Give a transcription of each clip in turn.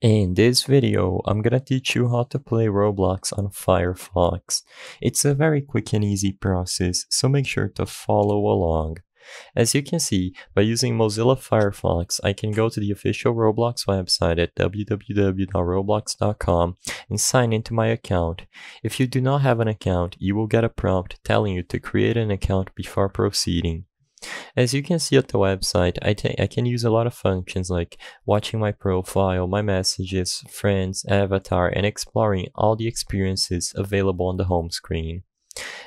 In this video, I'm gonna teach you how to play Roblox on Firefox. It's a very quick and easy process, so make sure to follow along. As you can see, by using Mozilla Firefox, I can go to the official Roblox website at www.roblox.com and sign into my account. If you do not have an account, you will get a prompt telling you to create an account before proceeding. As you can see at the website, I, I can use a lot of functions like watching my profile, my messages, friends, avatar, and exploring all the experiences available on the home screen.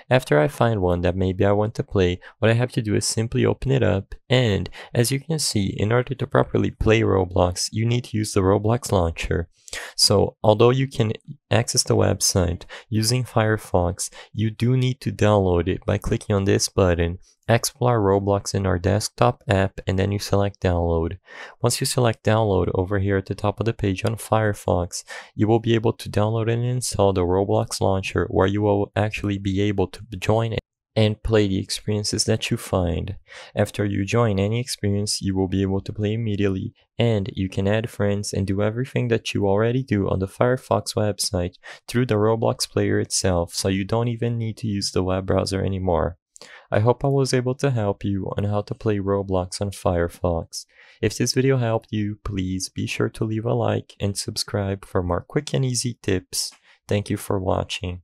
After I find one that maybe I want to play, what I have to do is simply open it up and, as you can see, in order to properly play Roblox, you need to use the Roblox launcher. So, although you can access the website using Firefox, you do need to download it by clicking on this button explore Roblox in our desktop app and then you select download. Once you select download over here at the top of the page on Firefox, you will be able to download and install the Roblox launcher where you will actually be able to join and play the experiences that you find. After you join any experience, you will be able to play immediately and you can add friends and do everything that you already do on the Firefox website through the Roblox player itself so you don't even need to use the web browser anymore. I hope I was able to help you on how to play Roblox on Firefox. If this video helped you, please be sure to leave a like and subscribe for more quick and easy tips. Thank you for watching.